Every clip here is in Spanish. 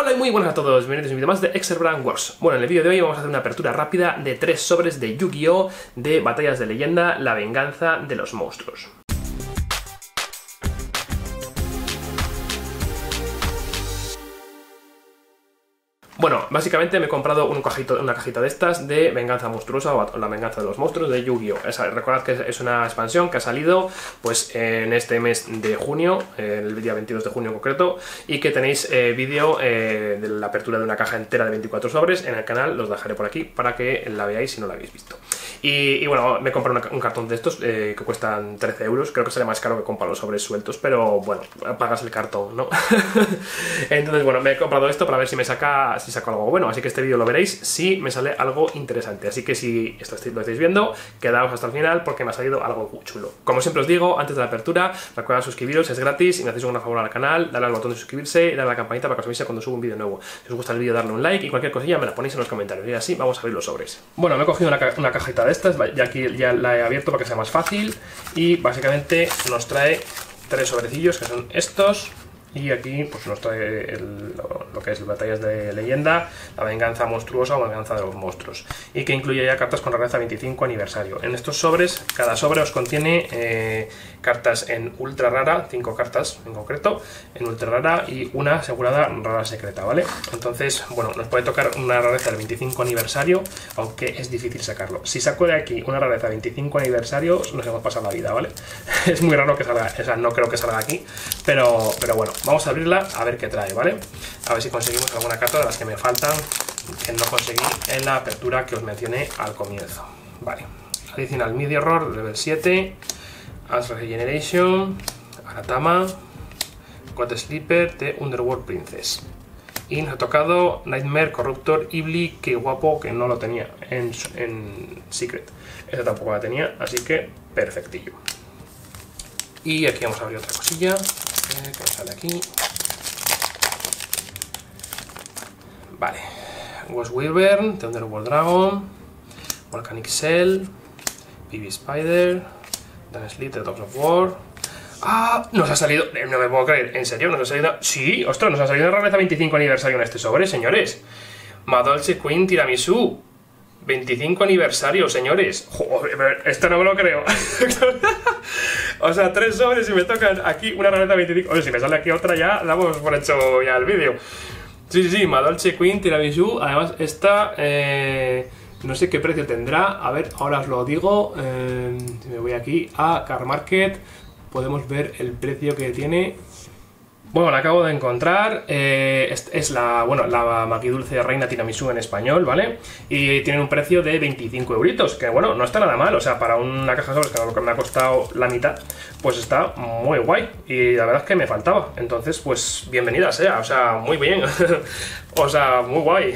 Hola y muy buenas a todos, bienvenidos a un vídeo más de Exerbrand Wars. Bueno, en el vídeo de hoy vamos a hacer una apertura rápida de tres sobres de Yu-Gi-Oh! de Batallas de Leyenda, la venganza de los monstruos. Bueno, básicamente me he comprado una cajita de estas de Venganza Monstruosa o La Venganza de los Monstruos de Yu-Gi-Oh! Recordad que es una expansión que ha salido pues en este mes de junio, el día 22 de junio en concreto, y que tenéis eh, vídeo eh, de la apertura de una caja entera de 24 sobres en el canal, los dejaré por aquí para que la veáis si no la habéis visto. Y, bueno, me he comprado un cartón de estos eh, que cuestan 13 euros, creo que sale más caro que comprar los sobres sueltos, pero bueno, pagas el cartón, ¿no? Entonces bueno, me he comprado esto para ver si me saca saco algo bueno, así que este vídeo lo veréis si me sale algo interesante. Así que si esto lo estáis viendo, quedaos hasta el final porque me ha salido algo chulo. Como siempre os digo, antes de la apertura, recuerda suscribiros, es gratis y me hacéis un favor al canal, darle al botón de suscribirse y darle a la campanita para que os avise cuando subo un vídeo nuevo. Si os gusta el vídeo, darle un like y cualquier cosilla me la ponéis en los comentarios. Y así vamos a abrir los sobres. Bueno, me he cogido una, cajita de estas, ya aquí ya la he abierto para que sea más fácil y básicamente nos trae tres sobrecillos que son estos y aquí pues nos trae lo, que es batallas de leyenda, la venganza monstruosa o venganza de los monstruos. Y que incluye ya cartas con rareza 25 aniversario. En estos sobres, cada sobre os contiene eh, cartas en ultra rara, 5 cartas en concreto, en ultra rara y una asegurada rara secreta, ¿vale? Entonces, bueno, nos puede tocar una rareza del 25 aniversario, aunque es difícil sacarlo. Si saco de aquí una rareza 25 aniversario, nos hemos pasado la vida, ¿vale? es muy raro que salga, o sea, no creo que salga aquí, pero, pero bueno, Vamos a abrirla a ver qué trae, ¿vale? A ver si conseguimos alguna carta de las que me faltan que no conseguí en la apertura que os mencioné al comienzo. Vale. Adicional Midi Error, level 7. Astral Regeneration. Aratama. God Sleeper de Underworld Princess. Y nos ha tocado Nightmare Corruptor Ibli, que guapo que no lo tenía en, en Secret. Esta tampoco la tenía, así que perfectillo. Y aquí vamos a abrir otra cosilla que sale aquí. Vale. Ghost Wyvern, Thunderbolt Dragon, Volcanic Cell, PB Spider, Dan Slit, The Dogs of War. ¡Ah! Nos ha salido. Eh, no me puedo creer. ¿En serio? ¿Nos ha salido.? Sí, ostras, nos ha salido una rareza 25 aniversario en este sobre, señores. Madolce Queen Tiramisu. 25 aniversario, señores. Joder, esto no me lo creo. o sea, tres sobres y me tocan aquí una rareza 25. Oye, si me sale aquí otra ya, damos por hecho ya el vídeo. Sí, sí, sí, Madolche Queen, Tiramisu. Además, esta... Eh, no sé qué precio tendrá. A ver, ahora os lo digo. Eh, me voy aquí a Car Market. Podemos ver el precio que tiene. Bueno, la acabo de encontrar, eh, es, la, bueno, la maquidulce reina tiramisú en español, ¿vale? Y tiene un precio de 25 euritos, que bueno, no está nada mal, o sea, para una caja sobres que me ha costado la mitad, pues está muy guay, y la verdad es que me faltaba, entonces, pues, bienvenida sea, o sea, muy bien, o sea, muy guay.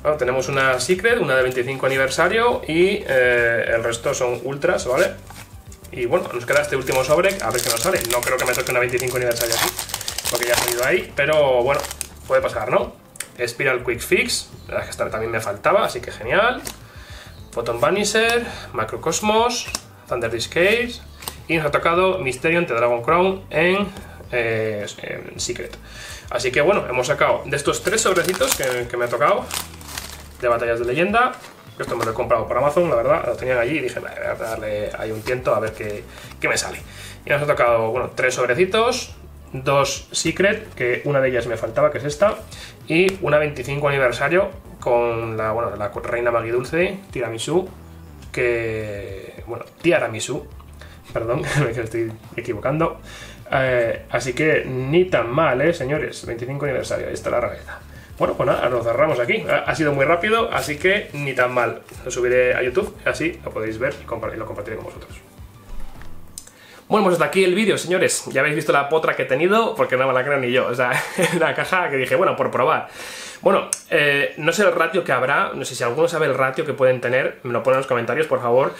Bueno, tenemos una Secret, una de 25 aniversario, y eh, el resto son ultras, ¿vale? Y bueno, nos queda este último sobre, a ver qué nos sale. No creo que me toque una 25 aniversario aquí, porque ya ha salido ahí, pero bueno, puede pasar, ¿no? Spiral Quick Fix, la que esta también me faltaba, así que genial. Photon Vanisher, Macrocosmos, Thunder Discase, y nos ha tocado Mysterion The Dragon Crown en, eh, Secret. Así que bueno, hemos sacado de estos tres sobrecitos que, que me ha tocado de batallas de leyenda, esto me lo he comprado por Amazon, la verdad, lo tenían allí y dije, voy a darle ahí un tiento a ver qué, me sale. Y nos ha tocado, bueno, tres sobrecitos, dos Secret, que una de ellas me faltaba, que es esta, y una 25 aniversario con la, bueno, la reina Magidulce, Tiramisu, que, bueno, Tiaramisu, perdón, me estoy equivocando. Eh, así que ni tan mal, ¿eh, señores? 25 aniversario, ahí está la rareza. Bueno, pues nada, lo cerramos aquí. Ha sido muy rápido, así que ni tan mal. Lo subiré a YouTube, así lo podéis ver y, lo compartiré con vosotros. Bueno, pues hasta aquí el vídeo, señores. Ya habéis visto la potra que he tenido, porque no me la creo ni yo. O sea, la caja que dije, bueno, por probar. Bueno, eh, no sé el ratio que habrá, no sé si alguno sabe el ratio que pueden tener, me lo ponen en los comentarios, por favor.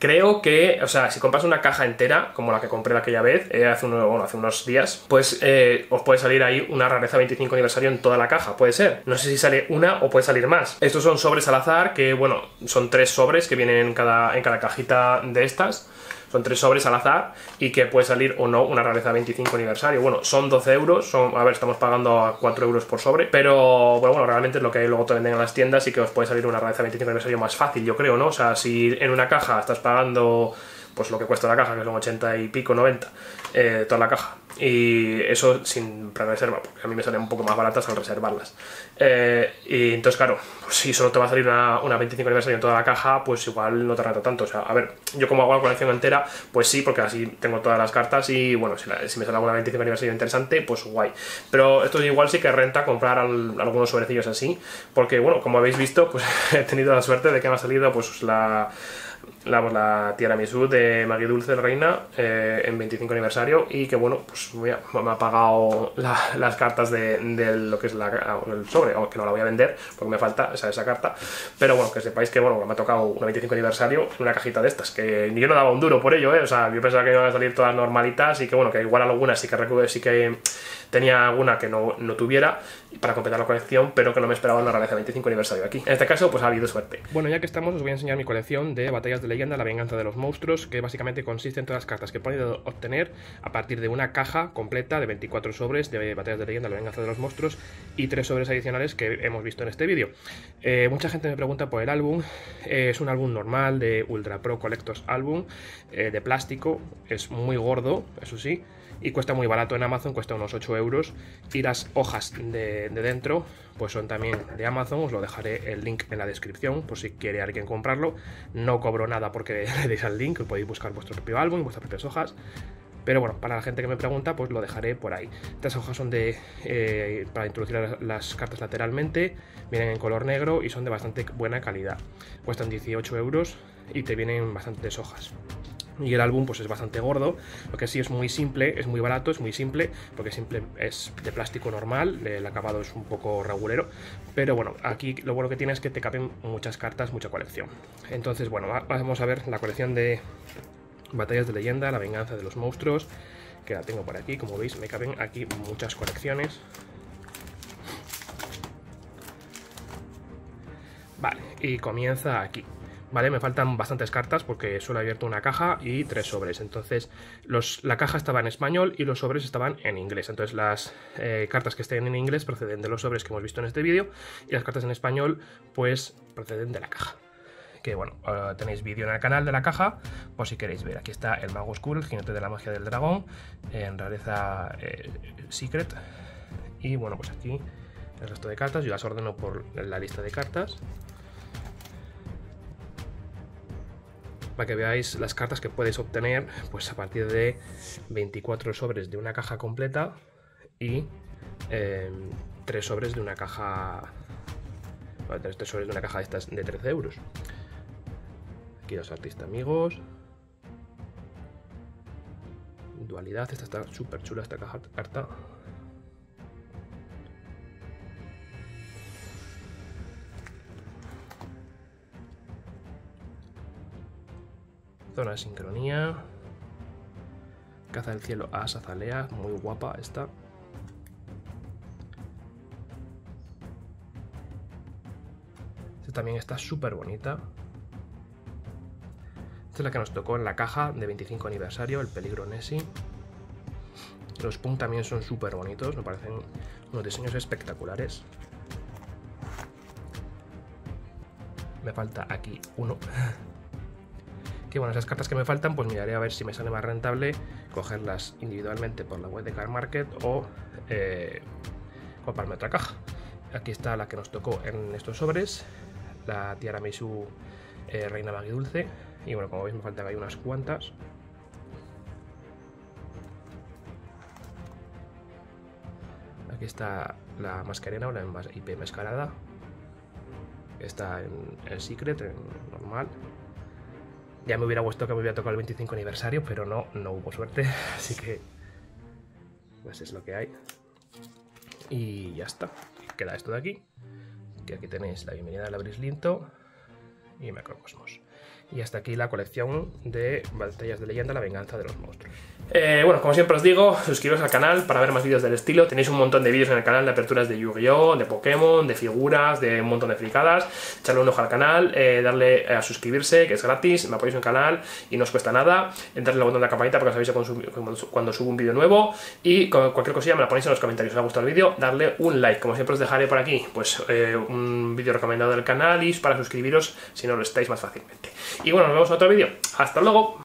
Creo que, o sea, si compras una caja entera, como la que compré aquella vez, eh, hace, hace unos días, pues eh, os puede salir ahí una rareza 25 aniversario en toda la caja, puede ser. No sé si sale una o puede salir más. Estos son sobres al azar, que bueno, son tres sobres que vienen en cada, en cada cajita de estas. Son tres sobres al azar y que puede salir o no una rareza 25 aniversario. Bueno, son 12 euros, son, a ver, estamos pagando a 4 euros por sobre, pero bueno, bueno, realmente es lo que luego te venden en las tiendas y que os puede salir una rareza 25 aniversario más fácil, yo creo, ¿no? O sea, si en una caja estás pagando pues lo que cuesta la caja, que son 80 y pico, 90, eh, toda la caja. Y eso sin pre-reserva, porque a mí me salen un poco más baratas al reservarlas. Eh, y entonces, claro, pues si solo te va a salir una, una 25 aniversario en toda la caja, pues igual no te renta tanto. O sea, a ver, yo como hago la colección entera, pues sí, porque así tengo todas las cartas y bueno, si, me sale alguna 25 aniversario interesante, pues guay. Pero esto igual sí que renta comprar algunos sobrecillos así, porque bueno, como habéis visto, pues he tenido la suerte de que me ha salido pues la la, la tiramisú de Maggie Dulce Reina eh, en 25 aniversario y que bueno, pues me ha pagado las cartas de, lo que es la, el sobre, aunque no la voy a vender porque me falta esa, esa carta, pero bueno, que sepáis que bueno, me ha tocado un 25 aniversario una cajita de estas, que yo no daba un duro por ello, ¿eh? o sea, yo pensaba que iban a salir todas normalitas y que bueno, que igual algunas sí que sí que tenía alguna que no, no tuviera para completar la colección, pero que no me esperaba una rareza 25 aniversario aquí. En este caso, pues ha habido suerte. Bueno, ya que estamos, os voy a enseñar mi colección de batallas de leyenda, la venganza de los monstruos, que básicamente consiste en todas las cartas que podido obtener a partir de una caja completa de 24 sobres de batallas de leyenda, la venganza de los monstruos, y tres sobres adicionales que hemos visto en este vídeo. Eh, mucha gente me pregunta por el álbum, eh, es un álbum normal de Ultra Pro Collectors Album, eh, de plástico, es muy gordo, eso sí, y cuesta muy barato en Amazon, cuesta unos 8 euros y las hojas de, dentro pues son también de Amazon, os lo dejaré el link en la descripción por si quiere alguien comprarlo, no cobro nada porque le deis al link, podéis buscar vuestro propio álbum, vuestras propias hojas pero bueno, para la gente que me pregunta, pues lo dejaré por ahí. Estas hojas son de eh, para introducir las cartas lateralmente, vienen en color negro y son de bastante buena calidad. Cuestan 18 euros y te vienen bastantes hojas y el álbum pues es bastante gordo, lo que sí es muy simple, es muy barato, es muy simple, porque simple es de plástico normal, el acabado es un poco regulero, pero bueno, aquí lo bueno que tiene es que te caben muchas cartas, mucha colección. Entonces bueno, vamos a ver la colección de batallas de leyenda, la venganza de los monstruos, que la tengo por aquí, como veis me caben aquí muchas colecciones. Vale, y comienza aquí. ¿Vale? Me faltan bastantes cartas porque solo he abierto una caja y tres sobres. Entonces, los, la caja estaba en español y los sobres estaban en inglés. Entonces, las eh, cartas que estén en inglés proceden de los sobres que hemos visto en este vídeo y las cartas en español, pues, proceden de la caja. Que bueno, eh, tenéis vídeo en el canal de la caja, por si queréis ver. Aquí está el Mago Oscuro, el jinete de la magia del dragón, en rareza eh, Secret. Y bueno, pues aquí el resto de cartas, yo las ordeno por la lista de cartas. Para que veáis las cartas que podéis obtener pues a partir de 24 sobres de una caja completa y 3 em, sobres de una caja 3, sobres de una caja de estas de 13 euros. Aquí los artistas amigos. Dualidad, esta está súper chula esta caja carta Zona de sincronía. Caza del cielo a Azalea, muy guapa esta. Esta también está súper bonita. Esta es la que nos tocó en la caja de 25 aniversario, el peligro Nessie. Los Punk también son súper bonitos, me parecen unos diseños espectaculares. Me falta aquí uno. que bueno, esas cartas que me faltan, pues miraré a ver si me sale más rentable cogerlas individualmente por la web de Car Market o eh, comprarme otra caja. Aquí está la que nos tocó en estos sobres, la Tiara Meisu eh, Reina Magui Dulce. Y bueno, como veis me faltan ahí unas cuantas. Aquí está la mascarena o la IP mascarada. Está en el Secret, en normal. Ya me hubiera gustado que me hubiera tocado el 25 aniversario, pero no, no hubo suerte. Así que, pues es lo que hay. Y ya está. Queda esto de aquí. Que aquí tenéis la bienvenida a la Brislinto y Macrocosmos. Y hasta aquí la colección de batallas de leyenda, la venganza de los monstruos. Eh, bueno, como siempre os digo, suscribiros al canal para ver más vídeos del estilo. Tenéis un montón de vídeos en el canal de aperturas de Yu-Gi-Oh!, de Pokémon, de figuras, de un montón de fricadas. Echarle un ojo al canal, eh, darle a suscribirse, que es gratis, me apoyáis en el canal y no os cuesta nada. Darle al botón de la campanita para que os avise cuando, subo un vídeo nuevo. Y cualquier cosilla me la ponéis en los comentarios. Si os ha gustado el vídeo, darle un like. Como siempre os dejaré por aquí, pues eh, un vídeo recomendado del canal y para suscribiros si no lo estáis más fácilmente. Y bueno, nos vemos en otro vídeo. ¡Hasta luego!